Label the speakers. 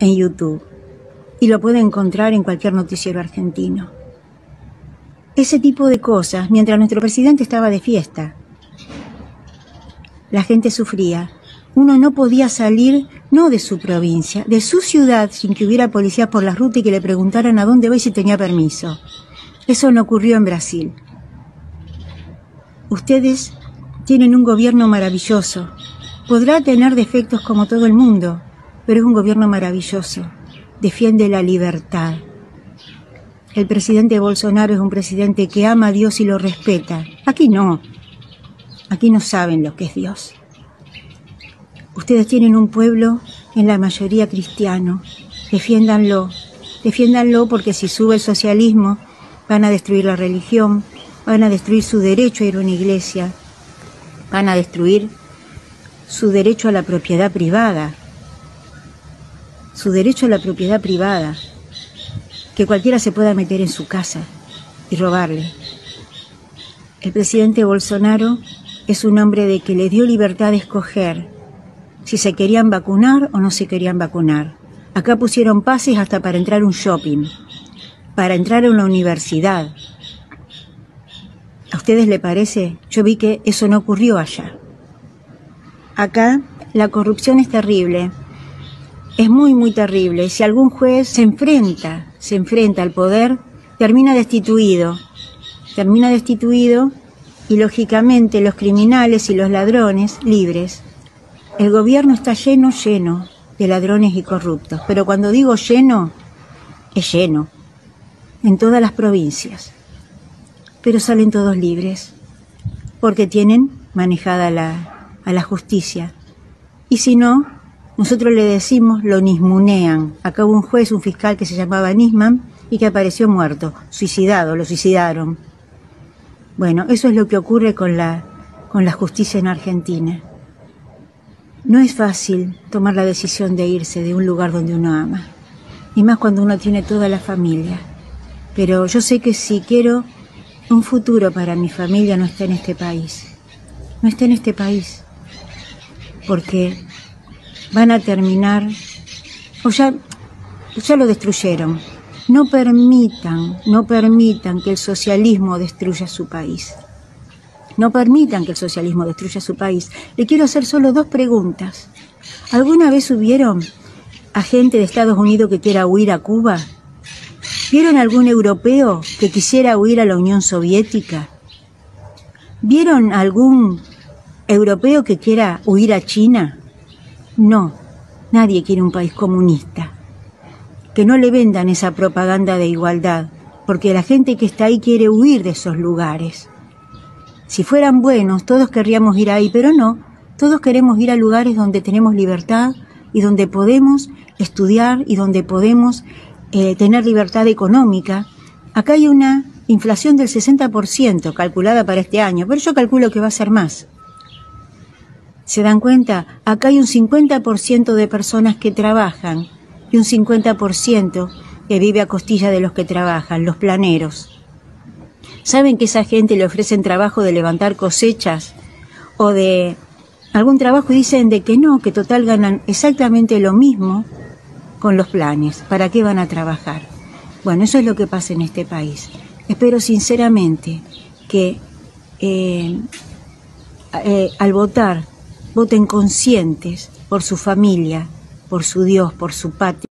Speaker 1: en YouTube y lo puede encontrar en cualquier noticiero argentino. Ese tipo de cosas, mientras nuestro presidente estaba de fiesta, la gente sufría. Uno no podía salir, no de su provincia, de su ciudad, sin que hubiera policías por la ruta y que le preguntaran a dónde va y si tenía permiso. Eso no ocurrió en Brasil. Ustedes tienen un gobierno maravilloso. Podrá tener defectos como todo el mundo, pero es un gobierno maravilloso. Defiende la libertad. El presidente Bolsonaro es un presidente que ama a Dios y lo respeta. Aquí no. Aquí no saben lo que es Dios. Ustedes tienen un pueblo en la mayoría cristiano. Defiéndanlo. Defiéndanlo porque si sube el socialismo van a destruir la religión, van a destruir su derecho a ir a una iglesia, van a destruir su derecho a la propiedad privada, su derecho a la propiedad privada, que cualquiera se pueda meter en su casa y robarle. El presidente Bolsonaro es un hombre de que le dio libertad de escoger si se querían vacunar o no se querían vacunar. Acá pusieron pases hasta para entrar a un shopping, para entrar a una universidad, ¿A ustedes le parece? Yo vi que eso no ocurrió allá. Acá la corrupción es terrible, es muy, muy terrible. Si algún juez se enfrenta, se enfrenta al poder, termina destituido. Termina destituido y lógicamente los criminales y los ladrones libres. El gobierno está lleno, lleno de ladrones y corruptos. Pero cuando digo lleno, es lleno. En todas las provincias pero salen todos libres, porque tienen manejada la, a la justicia. Y si no, nosotros le decimos lo nismunean. Acá un juez, un fiscal que se llamaba Nisman y que apareció muerto, suicidado, lo suicidaron. Bueno, eso es lo que ocurre con la, con la justicia en Argentina. No es fácil tomar la decisión de irse de un lugar donde uno ama, y más cuando uno tiene toda la familia. Pero yo sé que si quiero un futuro para mi familia no está en este país. No está en este país. Porque van a terminar, o ya, ya lo destruyeron. No permitan, no permitan que el socialismo destruya su país. No permitan que el socialismo destruya su país. Le quiero hacer solo dos preguntas. ¿Alguna vez hubieron a gente de Estados Unidos que quiera huir a Cuba? ¿Vieron algún europeo que quisiera huir a la Unión Soviética? ¿Vieron algún europeo que quiera huir a China? No, nadie quiere un país comunista. Que no le vendan esa propaganda de igualdad, porque la gente que está ahí quiere huir de esos lugares. Si fueran buenos, todos querríamos ir ahí, pero no, todos queremos ir a lugares donde tenemos libertad y donde podemos estudiar y donde podemos eh, tener libertad económica. Acá hay una inflación del 60% calculada para este año, pero yo calculo que va a ser más. ¿Se dan cuenta? Acá hay un 50% de personas que trabajan y un 50% que vive a costilla de los que trabajan, los planeros. ¿Saben que esa gente le ofrecen trabajo de levantar cosechas o de algún trabajo y dicen de que no, que total ganan exactamente lo mismo con los planes. ¿Para qué van a trabajar? Bueno, eso es lo que pasa en este país. Espero sinceramente que eh, eh, al votar voten conscientes por su familia, por su Dios, por su patria.